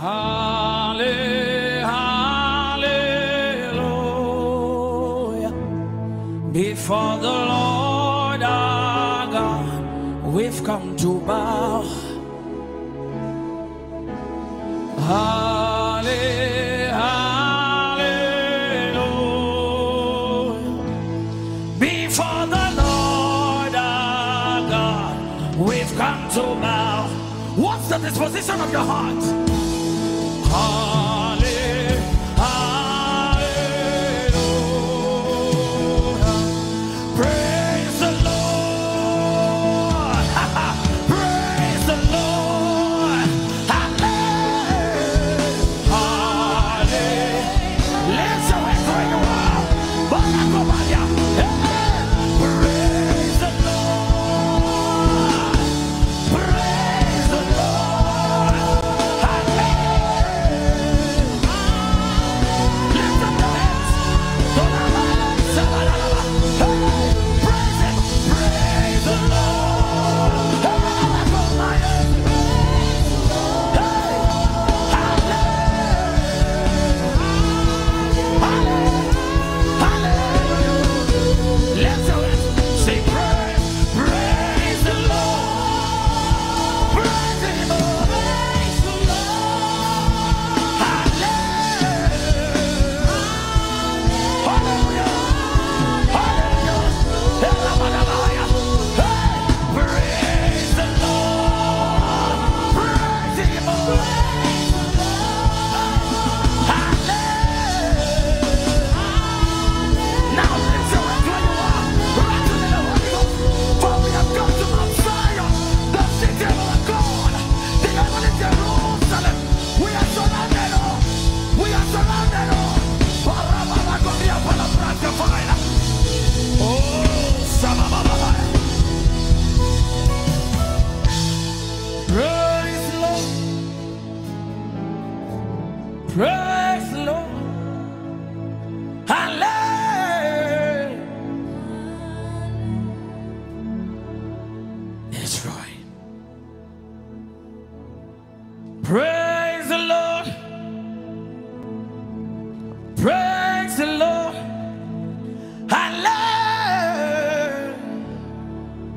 Halle- Hallelujah. Before the Lord our God, we've come to bow. Halle- Hallelujah. Before the Lord our God, we've come to bow. What's the disposition of your heart? Halle- Praise the Lord. Hallelujah. That's right. Praise the Lord. Praise the Lord. Hallelujah.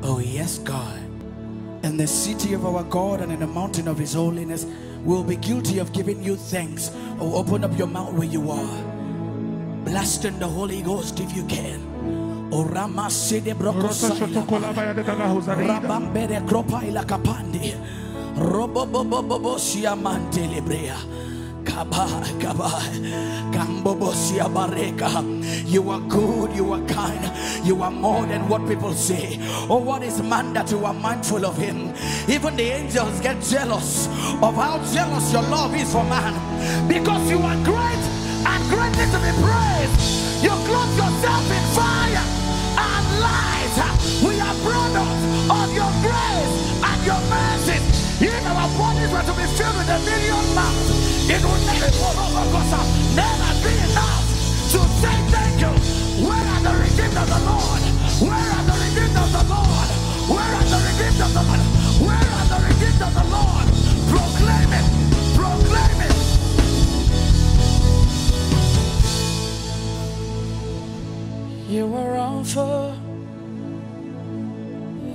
Oh, yes, God. In the city of our God and in the mountain of His holiness, we'll be guilty of giving you thanks. Oh, open up your mouth where you are. Blast in the Holy Ghost if you can. Oh, Rama Sede Rabambere Kropa ila Kapandi. Robobobobo Siamante Librea. Kaba, kaba, siya bareka. You are good, you are kind, you are more than what people say. Oh, what is man that you are mindful of him? Even the angels get jealous of how jealous your love is for man. Because you are great and greatly to be praised. You clothe yourself in fire and light. We are products of your grace and your mercy. If our bodies were to be filled with a million mouths, never be enough to say thank you. Where are the redeemed of the Lord? Where are the redeemed of the Lord? Where are the redeemed of the Lord? Where are the redeemed of the Lord? Proclaim it. Proclaim it. You are Alpha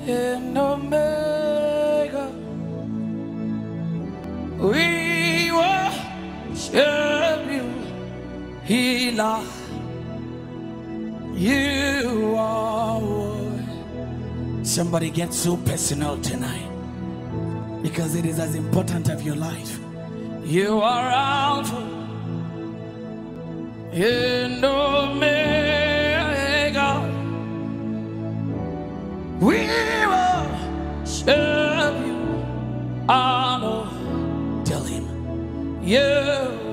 and Omega. We you, Healer. You are. Somebody get so personal tonight because it is as important of your life. You are Alpha and Omega. We worship you, Lord. Tell him, you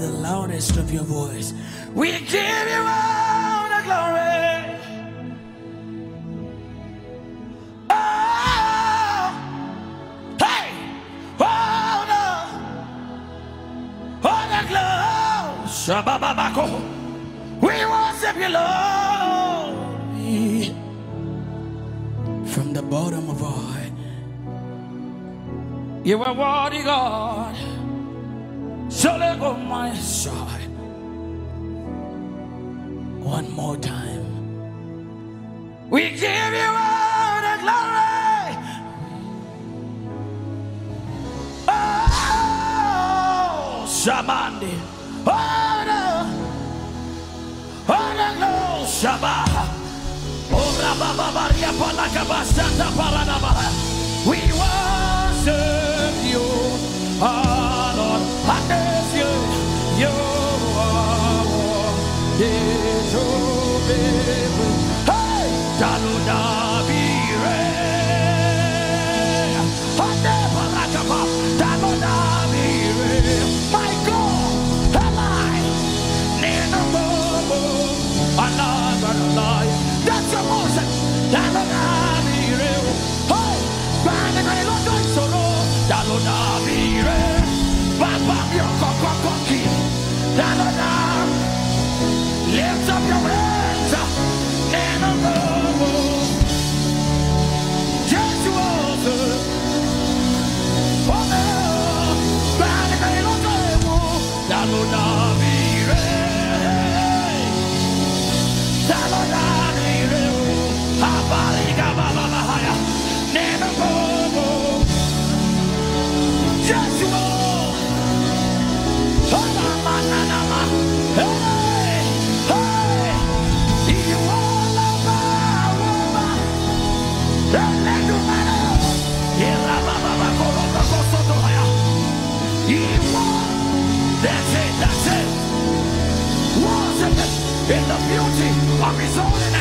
the loudest of your voice. We give you all the glory. Oh, hey, all the, all the glory. We worship you, Lord, from the bottom of our heart. You are worthy, God. Surely on my side. One more time. We give you all the glory. Oh, Shamandi. Oh, no. Oh, no, no. Shabbat. Oh, Rabba Babaria Palaka Basanta Paranaba. That's it. Wasn't it in the beauty of his own